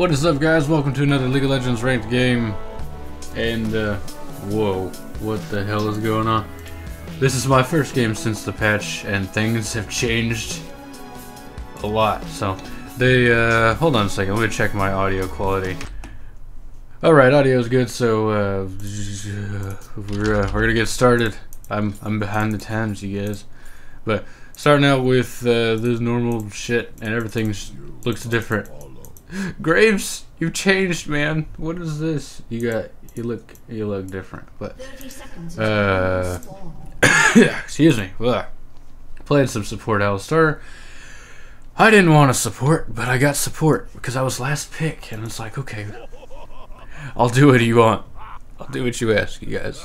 What is up guys? Welcome to another League of Legends ranked game. And uh, whoa, what the hell is going on? This is my first game since the patch and things have changed a lot. So they, uh, hold on a second, let me check my audio quality. Alright, audio is good, so uh, we're, uh, we're gonna get started. I'm, I'm behind the times, you guys. But starting out with uh, this normal shit and everything looks different. Graves, you've changed, man. What is this? You got, you look, you look different. But, uh, excuse me. Ugh. Played some support Alistar. I didn't want to support, but I got support because I was last pick, and it's like, okay, I'll do what you want. I'll do what you ask, you guys.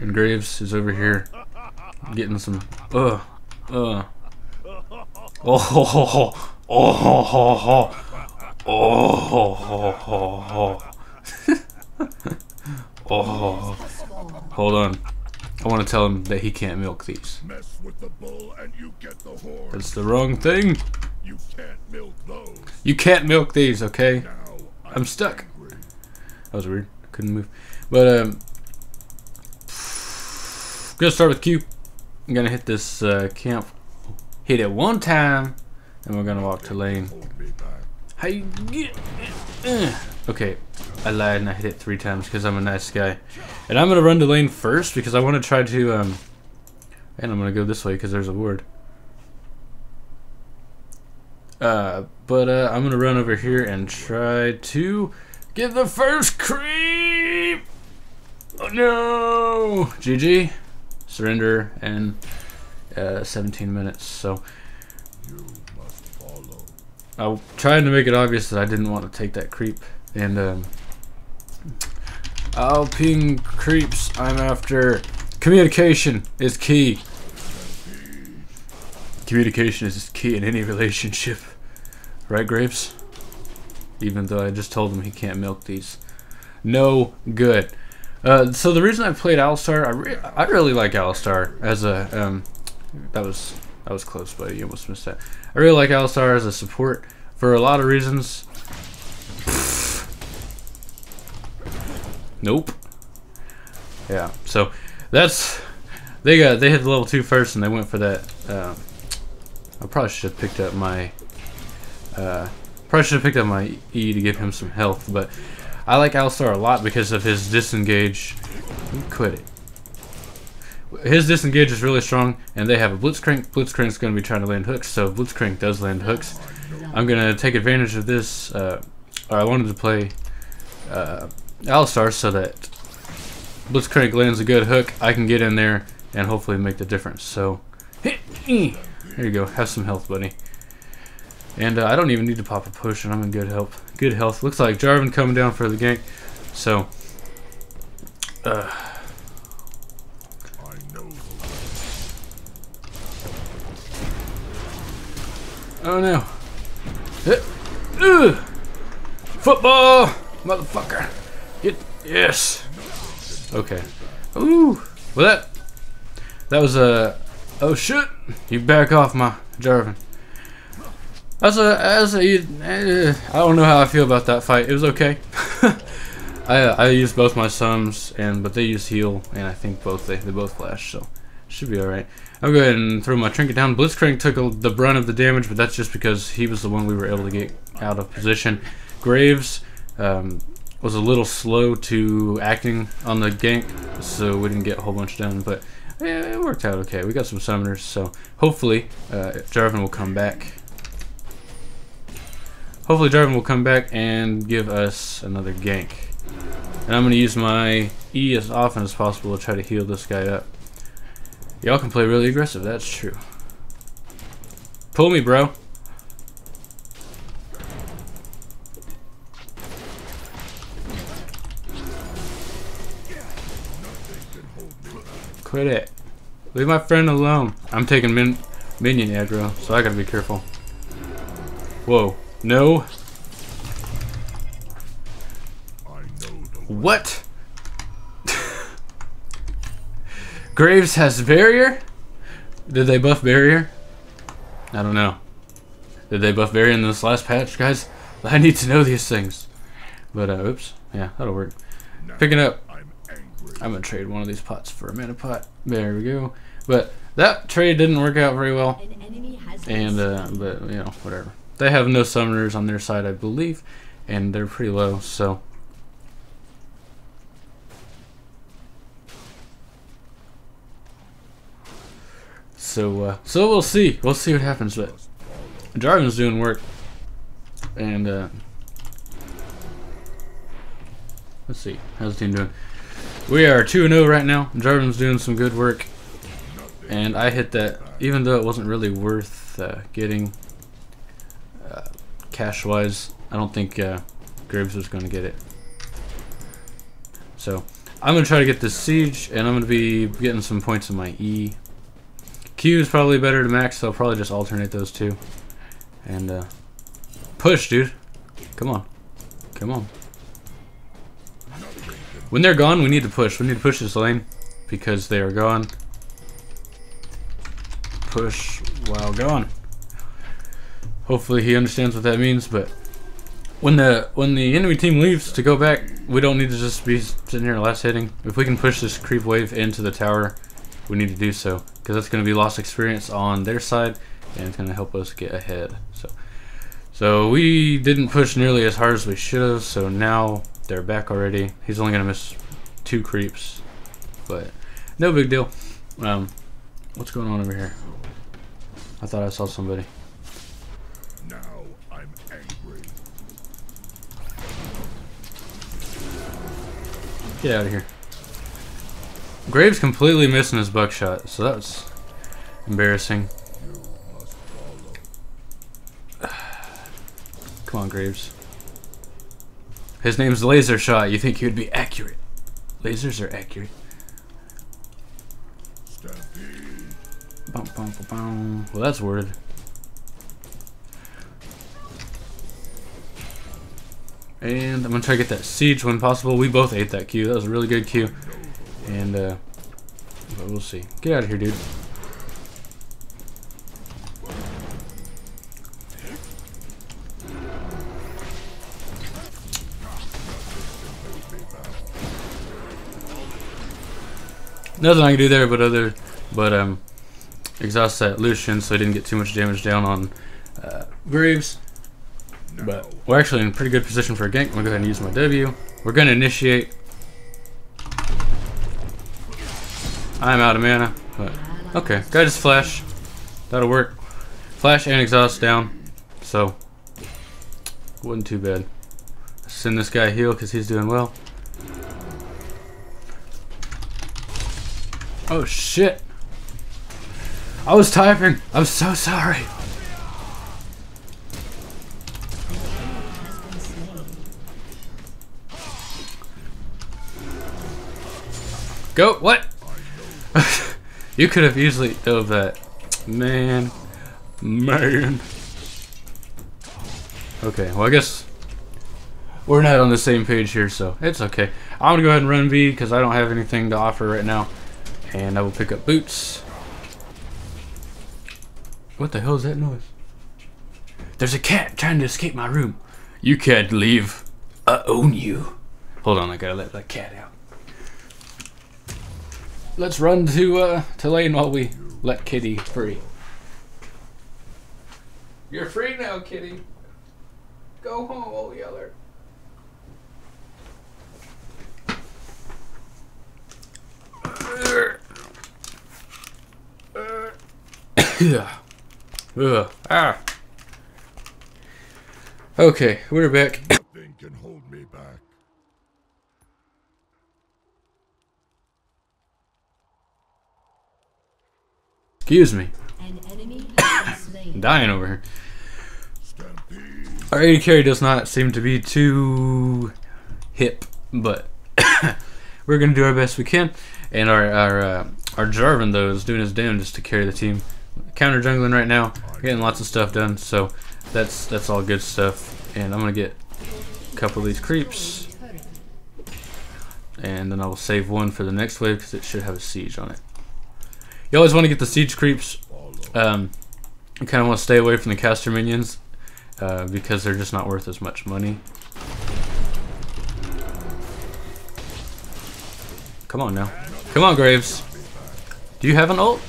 And Graves is over here getting some, uh, uh. Oh, ho, ho, ho. Oh, ho, ho, ho. oh, ho, ho, ho, ho. oh, hold on. I want to tell him that he can't milk these. Mess with the bull and you get the horn. That's the wrong thing. You can't milk those. You can't milk these, okay? Now I'm stuck. That was weird. Couldn't move. But, um, gonna start with Q. I'm gonna hit this uh, camp. Hit it one time, and we're gonna walk to lane. Hold me back. How you get? Uh. Okay, I lied and I hit it three times because I'm a nice guy. And I'm gonna run to lane first because I want to try to um. And I'm gonna go this way because there's a ward. Uh, but uh, I'm gonna run over here and try to get the first creep. Oh no! GG, surrender, and uh, 17 minutes. So. I tried to make it obvious that I didn't want to take that creep, and um, I'll ping creeps. I'm after communication is key. Communication is key in any relationship, right, Graves? Even though I just told him he can't milk these. No good. Uh, so the reason I played Alistar, I, re I really like Alistar as a um, that was that was close, but you almost missed that. I really like Alistar as a support for a lot of reasons. Nope. Yeah, so that's they got they hit the level two first, and they went for that. Uh, I probably should have picked up my uh, probably should have picked up my E to give him some health, but I like Alistar a lot because of his disengage. Quit it. His disengage is really strong, and they have a Blitzcrank. Blitzcrank's going to be trying to land hooks, so Blitzcrank does land hooks. I'm going to take advantage of this. Uh, I wanted to play uh, Alistar so that Blitzcrank lands a good hook. I can get in there and hopefully make the difference. So, there you go. Have some health, buddy. And uh, I don't even need to pop a potion. I'm in good health. Good health. Looks like Jarvan coming down for the gank. So, uh, Oh no. Eh. Football! Motherfucker. Get yes. Okay. Ooh. Well that that was a oh shit. You back off my Jarvan. As a as a uh, I don't know how I feel about that fight. It was okay. I I used both my sums and but they used heal and I think both they they both flash so should be alright. I'll go ahead and throw my trinket down. Blitzcrank took the brunt of the damage, but that's just because he was the one we were able to get out of position. Graves um, was a little slow to acting on the gank, so we didn't get a whole bunch done, but yeah, it worked out okay. We got some summoners, so hopefully uh, Jarvan will come back. Hopefully Jarvan will come back and give us another gank. And I'm going to use my E as often as possible to try to heal this guy up. Y'all can play really aggressive, that's true. Pull me, bro. Quit it. Leave my friend alone. I'm taking min minion aggro, so I gotta be careful. Whoa. No. I know the What? Graves has barrier? Did they buff barrier? I don't know. Did they buff barrier in this last patch, guys? I need to know these things. But, uh, oops. Yeah, that'll work. Now Picking up. I'm angry. I'm gonna trade one of these pots for a mana pot. There we go. But that trade didn't work out very well. An enemy has And, uh, but, you know, whatever. They have no summoners on their side, I believe. And they're pretty low, so. So, uh, so we'll see. We'll see what happens. But Jarvan's doing work. And, uh, let's see. How's the team doing? We are 2 0 right now. Jarvan's doing some good work. And I hit that, even though it wasn't really worth uh, getting uh, cash wise, I don't think uh, Graves was going to get it. So, I'm going to try to get this siege, and I'm going to be getting some points in my E. Q is probably better to max, so I'll probably just alternate those two. And, uh, push, dude. Come on. Come on. When they're gone, we need to push. We need to push this lane, because they are gone. Push while gone. Hopefully he understands what that means, but when the when the enemy team leaves to go back, we don't need to just be sitting here last hitting. If we can push this creep wave into the tower, we need to do so because that's going to be lost experience on their side, and it's going to help us get ahead. So, so we didn't push nearly as hard as we should have. So now they're back already. He's only going to miss two creeps, but no big deal. Um, what's going on over here? I thought I saw somebody. Now I'm angry. Get out of here. Graves completely missing his buckshot, so that's embarrassing. Come on, Graves. His name's Laser Shot. You think he would be accurate? Lasers are accurate. Bum, bum, bum. Well, that's warded. And I'm gonna try to get that siege when possible. We both ate that Q. That was a really good Q. And uh, but we'll see. Get out of here, dude. Nothing I can do there, but other, but um, exhaust that Lucian so I didn't get too much damage down on uh, Graves. But we're actually in pretty good position for a gank. I'm gonna go ahead and use my W. We're gonna initiate. I'm out of mana, but okay. Just flash. That'll work. Flash and exhaust down, so wasn't too bad. Send this guy heal because he's doing well. Oh shit! I was typing. I'm so sorry. Go. What? You could have easily dove that. Man. Man. Okay, well, I guess we're not on the same page here, so it's okay. I'm gonna go ahead and run V because I don't have anything to offer right now. And I will pick up boots. What the hell is that noise? There's a cat trying to escape my room. You can't leave. I own you. Hold on, I gotta let that cat out. Let's run to uh to lane while we let Kitty free. You're free now, Kitty. Go home, old yeller. Yeah. Ugh. Ah. Okay, we're back. Nothing can hold me back. Excuse me. An enemy has been slain. I'm dying over here. Our AD carry does not seem to be too hip, but we're gonna do our best we can. And our our uh, our Jarvan though is doing his damnedest to carry the team. Counter jungling right now, getting lots of stuff done. So that's that's all good stuff. And I'm gonna get a couple of these creeps, and then I will save one for the next wave because it should have a siege on it. You always want to get the siege creeps. Um, you kind of want to stay away from the caster minions uh, because they're just not worth as much money. Come on now. Come on, Graves. Do you have an ult?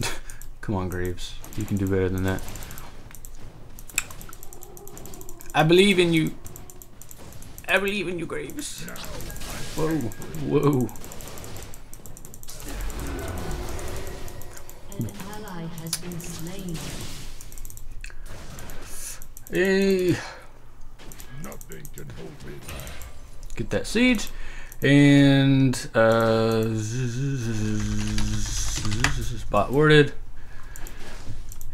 Come on, Graves. You can do better than that. I believe in you. I believe in you, Graves. Whoa, whoa. Hey, Nothing can hold me back. get that siege. And, uh, this is spot warded.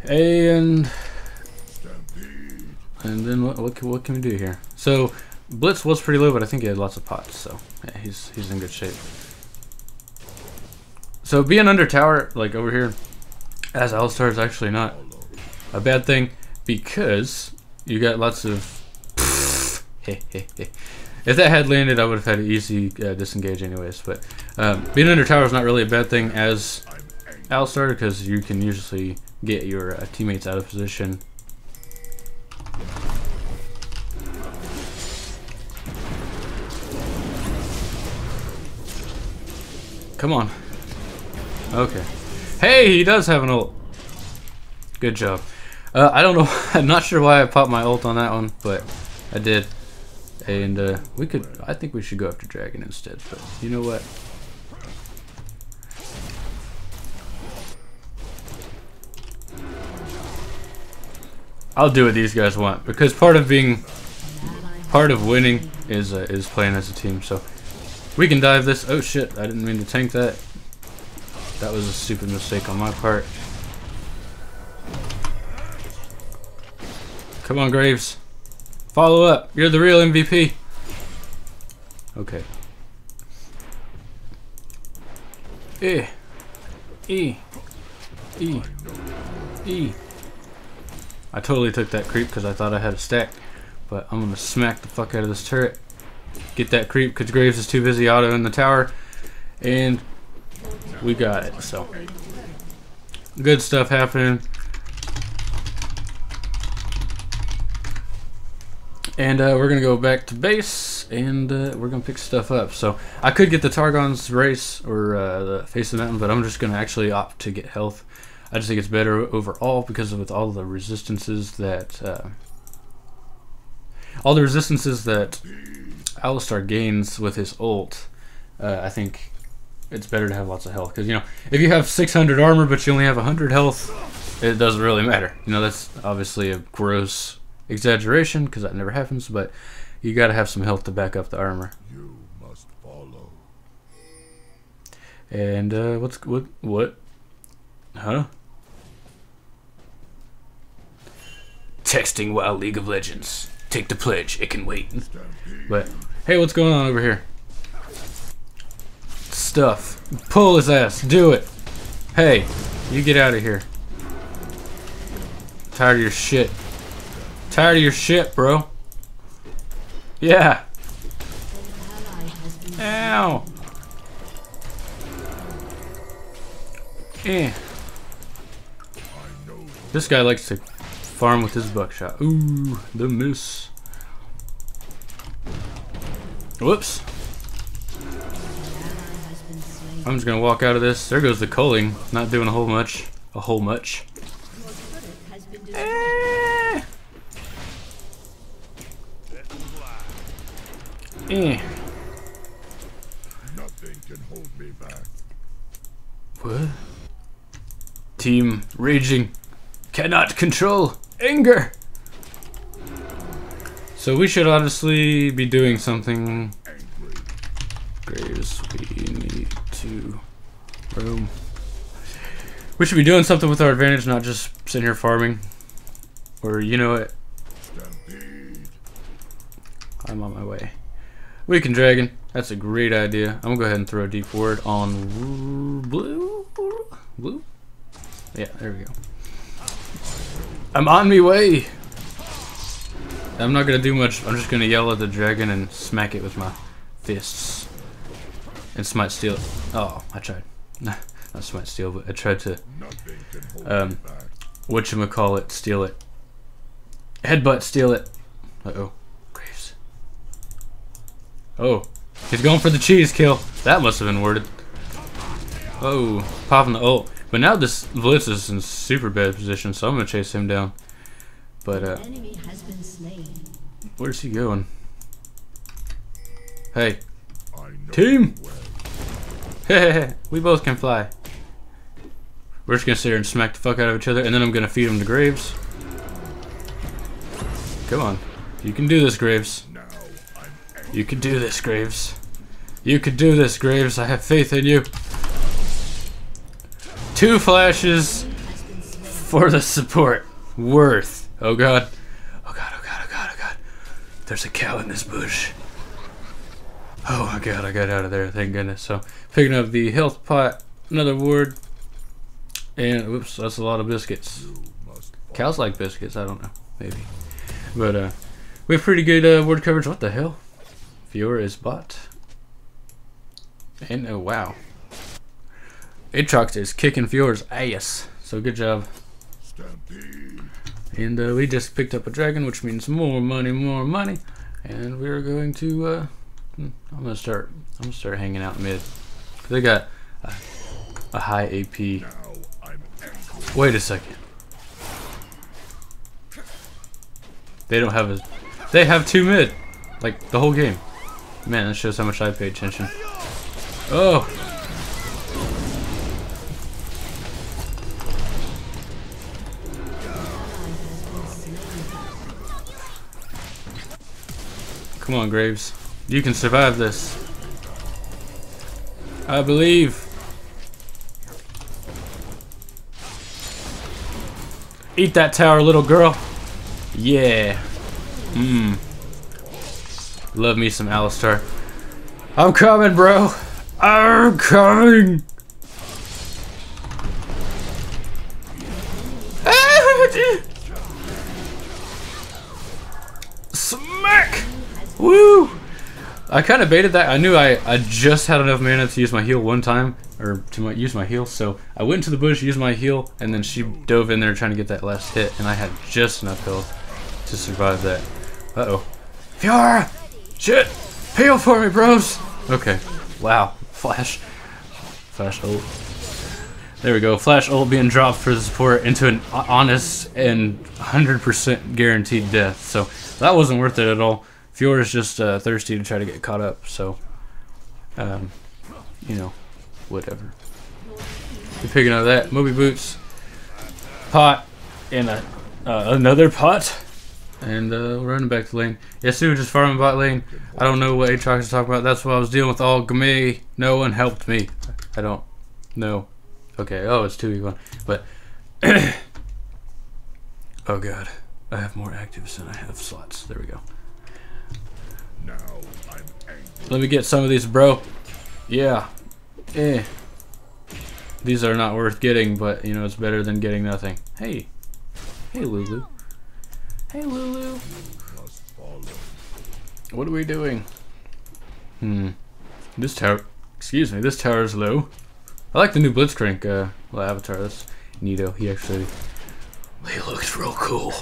And, and then what, what, can, what can we do here? So, Blitz was pretty low, but I think he had lots of pots, so yeah, he's, he's in good shape. So being under tower, like over here, as Alistar is actually not a bad thing because you got lots of. if that had landed, I would have had an easy uh, disengage, anyways. But um, being under tower is not really a bad thing as Alistar because you can usually get your uh, teammates out of position. Come on. Okay. Hey, he does have an ult. Good job. Uh, I don't know. I'm not sure why I popped my ult on that one, but I did. And uh, we could. I think we should go after dragon instead. But you know what? I'll do what these guys want because part of being, part of winning is uh, is playing as a team. So we can dive this. Oh shit! I didn't mean to tank that. That was a stupid mistake on my part. Come on, Graves. Follow up. You're the real MVP. Okay. E. E. E. E. I totally took that creep because I thought I had a stack. But I'm going to smack the fuck out of this turret. Get that creep because Graves is too busy auto in the tower. And we got it. So good stuff happening. And uh, we're gonna go back to base, and uh, we're gonna pick stuff up. So I could get the Targon's Brace or uh, the face of the mountain, but I'm just gonna actually opt to get health. I just think it's better overall because with all the resistances that uh, all the resistances that Alistar gains with his ult. Uh, I think it's better to have lots of health because you know if you have 600 armor but you only have 100 health, it doesn't really matter. You know that's obviously a gross exaggeration because that never happens, but you got to have some health to back up the armor. You must follow. And uh, what's what what? Huh? Texting while League of Legends. Take the pledge. It can wait. But hey, what's going on over here? Stuff. Pull his ass. Do it. Hey, you get out of here. Tired of your shit. Tired of your shit, bro. Yeah. Ow. Eh. This guy likes to farm with his buckshot. Ooh, the moose. Whoops. I'm just gonna walk out of this. There goes the culling. Not doing a whole much. A whole much. Eh. nothing can hold me back. What? Team raging. Cannot control anger. So we should honestly be doing something. Angry. Graves, we need to roam. We should be doing something with our advantage, not just sitting here farming. Or you know what? Stampede. I'm on my way. We can dragon. That's a great idea. I'm gonna go ahead and throw a deep ward on blue. Blue. Yeah, there we go. I'm on me way. I'm not gonna do much. I'm just gonna yell at the dragon and smack it with my fists. And smite steal it. Oh, I tried. Not smite steal, but I tried to Um, whatchamacallit steal it. Headbutt, steal it. Uh oh. Graves. Oh. He's going for the cheese kill. That must have been warded. Oh. Popping the ult. But now this Blitz is in super bad position, so I'm gonna chase him down. But uh Enemy has been slain. where's he going? Hey. Team! well. we both can fly. We're just gonna sit here and smack the fuck out of each other, and then I'm gonna feed him to Graves. Come on. You can do this, Graves. You can do this, Graves. You can do this, Graves. I have faith in you. Two flashes for the support. Worth. Oh god. Oh god, oh god, oh god, oh god. There's a cow in this bush. Oh my god, I got out of there, thank goodness. So, picking up the health pot, another ward, and whoops, that's a lot of biscuits. Cows like biscuits, I don't know, maybe. But, uh, we have pretty good uh, ward coverage. What the hell? Fiora is bot. And, oh wow. Aatrox is kicking Fiora's ass. So, good job. Stampede. And uh, we just picked up a dragon, which means more money, more money. And we're going to. Uh, hmm, I'm gonna start. I'm gonna start hanging out mid. They got a, a high AP. Now I'm angry. Wait a second. They don't have a. They have two mid, like the whole game. Man, that shows how much I pay attention. Oh. Come on, Graves. You can survive this. I believe. Eat that tower, little girl. Yeah. Mmm. Love me some Alistar. I'm coming, bro. I'm coming. Smack! Woo! I kind of baited that. I knew I, I just had enough mana to use my heal one time, or to my, use my heal. So I went to the bush, used my heal, and then she dove in there trying to get that last hit, and I had just enough health to survive that. Uh oh, Fiora! Shit! Heal for me, bros! Okay. Wow. Flash. Flash ult. There we go. Flash ult being dropped for the support into an honest and 100% guaranteed death. So that wasn't worth it at all. Fiora's just uh, thirsty to try to get caught up. So, um, you know, whatever. We're picking up that. Moby boots, pot, and a, uh, another pot. And uh, we're running back to lane. Yasuo just farming bot lane. I don't know what Aatrox is talking about. That's what I was dealing with all Game. No one helped me. I don't know. Okay, oh, it's 2v1. But, oh god. I have more actives than I have slots. There we go. Now I'm angry. Let me get some of these, bro. Yeah. Eh. These are not worth getting, but, you know, it's better than getting nothing. Hey. Hey, Lulu. Hey, Lulu. What are we doing? Hmm. This tower. Excuse me. This tower is low. I like the new Blitzcrank uh, little avatar. That's neato. He actually. He looks real cool.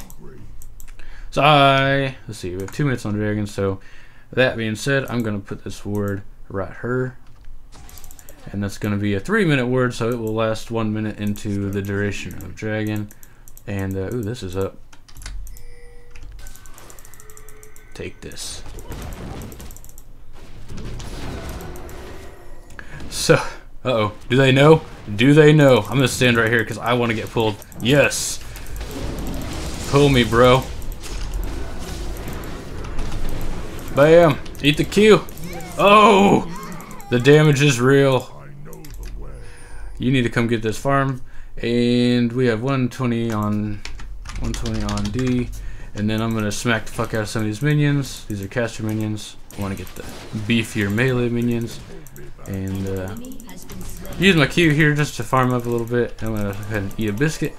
So I. Let's see. We have two minutes on dragon. So that being said, I'm gonna put this ward right here. And that's gonna be a three minute ward, so it will last one minute into the duration of dragon. And uh, ooh, this is up. Take this. So, uh oh. Do they know? Do they know? I'm gonna stand right here because I want to get pulled. Yes. Pull me, bro. Bam. Eat the Q. Oh! The damage is real. You need to come get this farm. And we have 120 on 120 on D. And then I'm gonna smack the fuck out of some of these minions. These are caster minions. I wanna get the beefier melee minions. And uh, use my Q here just to farm up a little bit. I'm gonna go ahead and eat a biscuit.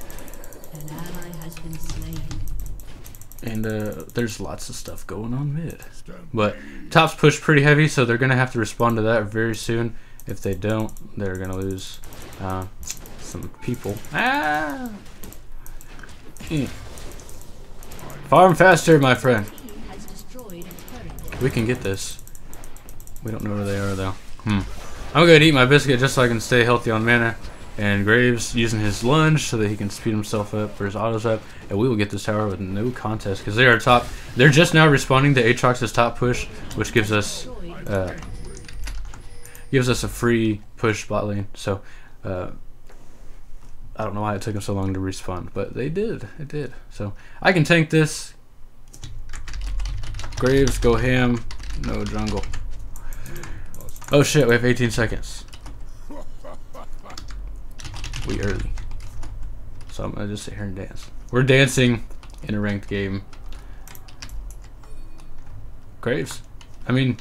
And uh, there's lots of stuff going on mid. But top's pushed pretty heavy, so they're gonna have to respond to that very soon. If they don't, they're gonna lose uh, some people. Ah! Farm faster, my friend. We can get this. We don't know where they are though. Hmm. I'm gonna eat my biscuit just so I can stay healthy on mana. And Graves using his lunge so that he can speed himself up for his autos up. And we will get this tower with no contest because they are top. They're just now responding to Aatrox's top push, which gives us uh, gives us a free push bot lane. So uh, I don't know why it took them so long to respond, but they did. It did. So I can tank this. Graves go ham. No jungle. Oh shit! We have 18 seconds. We early. So I'm gonna just sit here and dance. We're dancing in a ranked game. Graves. I mean,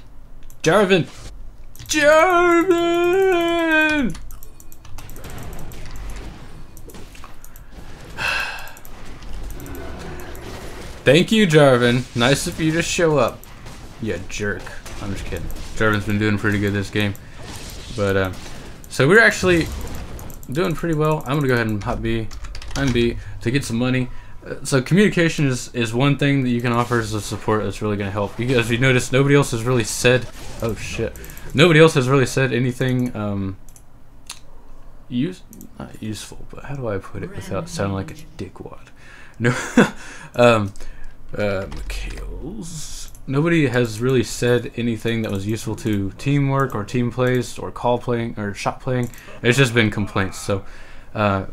Jarvan. Jarvan! Thank you, Jarvan. Nice of you to show up. You jerk. I'm just kidding. Jarvan's been doing pretty good this game. But, um, so we're actually doing pretty well. I'm gonna go ahead and hop B. I'm B to get some money. Uh, So communication is, is one thing that you can offer as a support that's really gonna help. You you notice nobody else has really said, oh shit, nobody else has really said anything um, use not useful, but how do I put it without sounding like a dickwad? No, um, uh, Mikhails. Nobody has really said anything that was useful to teamwork or team plays or call playing or shot playing. It's just been complaints. So, uh,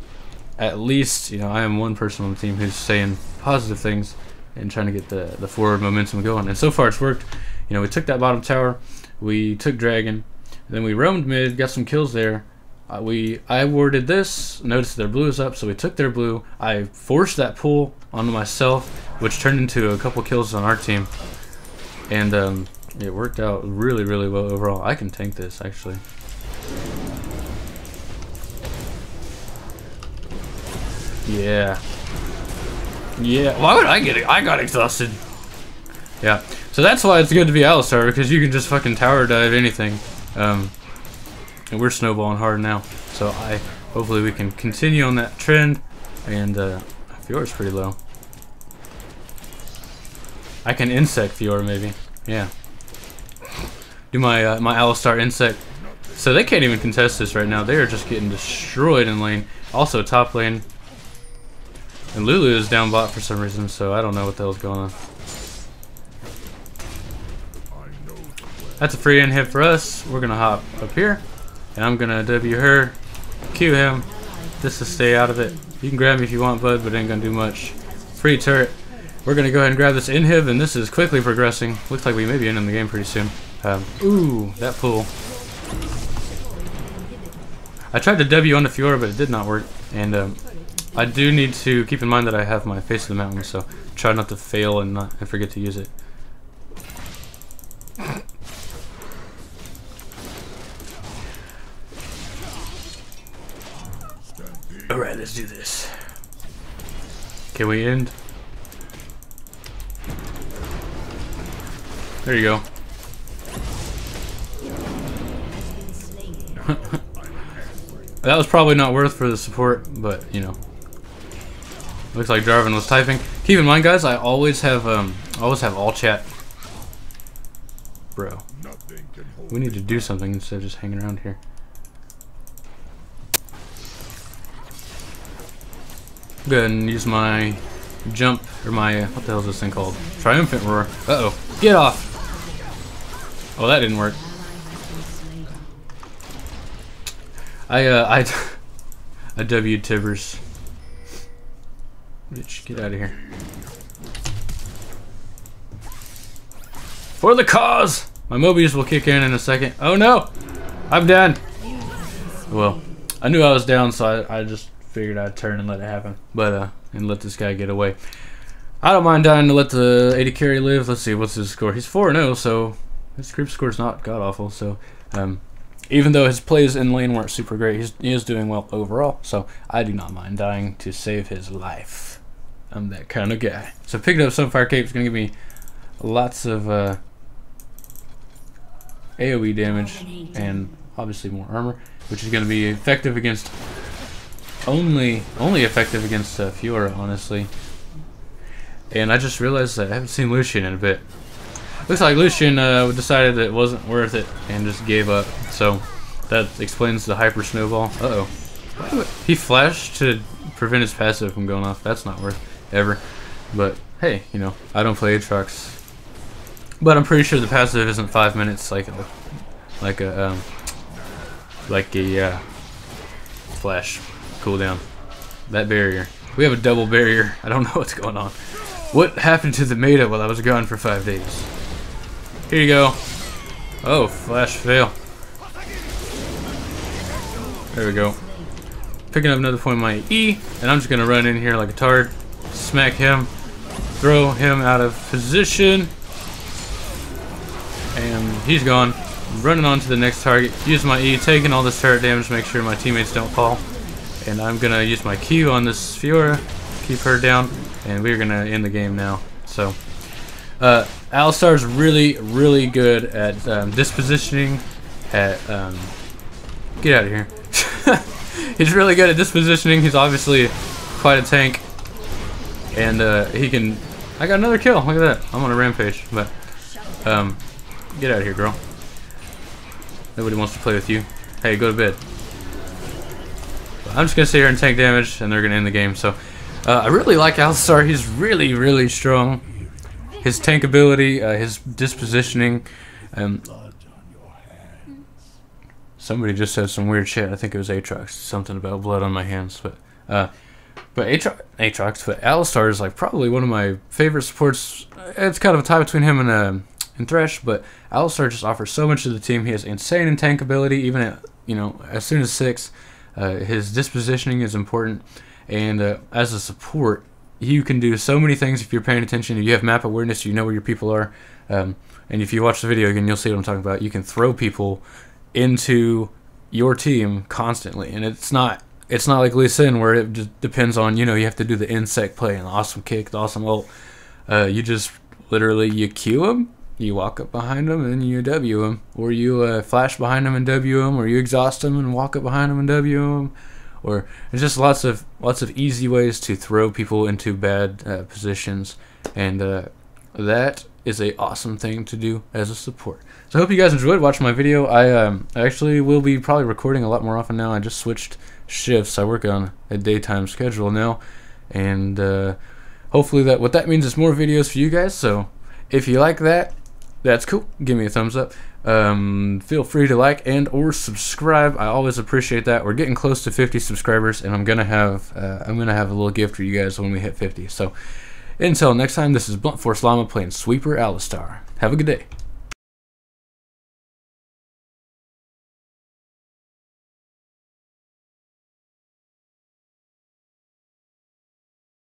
at least you know I am one person on the team who's saying positive things and trying to get the the forward momentum going. And so far it's worked. You know we took that bottom tower, we took dragon, then we roamed mid, got some kills there. Uh, we I warded this, noticed their blue is up, so we took their blue. I forced that pull onto myself, which turned into a couple kills on our team, and um, it worked out really really well overall. I can tank this actually. Yeah. Yeah. Why would I get it? I got exhausted. Yeah. So that's why it's good to be Alistar because you can just fucking tower dive anything. Um, and we're snowballing hard now. So I hopefully we can continue on that trend. And uh, Fior's pretty low. I can insec Fior maybe. Yeah. Do my uh, my Alistar insec. So they can't even contest this right now. They are just getting destroyed in lane. Also top lane. And Lulu is down bot for some reason, so I don't know what the hell's going on. That's a free inhib for us. We're gonna hop up here, and I'm gonna W her, Q him, just to stay out of it. You can grab me if you want, bud, but ain't gonna do much. Free turret. We're gonna go ahead and grab this inhib, and this is quickly progressing. Looks like we may be ending the game pretty soon. Um, ooh, that pull. I tried to W on the Fiora, but it did not work. And um, I do need to keep in mind that I have my face of the mountain, so try not to fail and not and forget to use it. Can we end? There you go. That was probably not worth for the support, but you know. Looks like Jarvan was typing. Keep in mind, guys, I always have um, always have all chat. Bro, Nothing can hold we need to do something instead of just hanging around here. Go ahead and use my jump or my what the hell is this thing called? Triumphant roar. Uh oh, get off! Oh, that didn't work. I uh I I W Tibbers. Bitch, get out of here. For the cause! My Mobius will kick in in a second. Oh no! I'm down! Well, I knew I was down, so I, I just figured I'd turn and let it happen. But, uh, and let this guy get away. I don't mind dying to let the AD carry live. Let's see, what's his score? He's 4 0, so his creep score's not god awful. So, um, even though his plays in lane weren't super great, he's, he is doing well overall. So I do not mind dying to save his life. I'm that kind of guy. So picking up Sunfire Cape is going to give me lots of uh, AoE damage and obviously more armor, which is going to be effective against only only effective against uh, Fiora, honestly. and I just realized that I haven't seen Lucian in a bit. Looks like Lucian uh, decided that it wasn't worth it and just gave up. So that explains the hyper snowball. Uh oh. He flashed to prevent his passive from going off. That's not worth ever. But hey, you know, I don't play Aatrox. But I'm pretty sure the passive isn't five minutes like a, like a, um, like a uh, flash cooldown. That barrier. We have a double barrier. I don't know what's going on. What happened to the meta while I was gone for five days? Here you go. Oh, flash fail. There we go. Picking up another point of my E, and I'm just gonna run in here like a tard, smack him, throw him out of position, and he's gone. running on to the next target, use my E, taking all this turret damage, make sure my teammates don't fall. And I'm gonna use my Q on this Fiora, keep her down, and we're gonna end the game now. So, uh, Alistar's really, really good at um, dispositioning, at, um, get out of here. He's really good at dispositioning, he's obviously quite a tank, and uh, he can, I got another kill, look at that, I'm on a rampage, but, um, get out of here, girl. Nobody wants to play with you. Hey, go to bed. I'm just gonna sit here and tank damage, and they're gonna end the game. So, uh, I really like Alistar. He's really, really strong. His tank ability, uh, his dispositioning. Um, somebody just said some weird shit. I think it was Aatrox. Something about blood on my hands, but uh, but Aatrox, but Alistar is like probably one of my favorite supports. It's kind of a tie between him and uh, and Thresh, but Alistar just offers so much to the team. He has insane in tank ability, even at you know as soon as six. Uh, his dispositioning is important, and uh, as a support, you can do so many things if you're paying attention. If you have map awareness, you know where your people are, um, and if you watch the video again, you'll see what I'm talking about. You can throw people into your team constantly, and it's not it's not like Lee Sin where it depends on you know you have to do the insec play and the awesome kick, the awesome ult. Uh, you just literally you Q them you walk up behind them and you W them, or you uh, flash behind them and W them, or you exhaust them and walk up behind them and W them, or there's just lots of lots of easy ways to throw people into bad uh, positions, and uh, that is a awesome thing to do as a support. So I hope you guys enjoyed watching my video. I um, actually will be probably recording a lot more often now. I just switched shifts. I work on a daytime schedule now, and uh, hopefully that what that means is more videos for you guys. So if you like that that's cool. Give me a thumbs up. Um, feel free to like and or subscribe. I always appreciate that. We're getting close to 50 subscribers, and I'm gonna have uh, I'm gonna have a little gift for you guys when we hit 50. So until next time, this is Blunt Force Llama playing Sweeper Alistar. Have a good day.